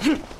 哼。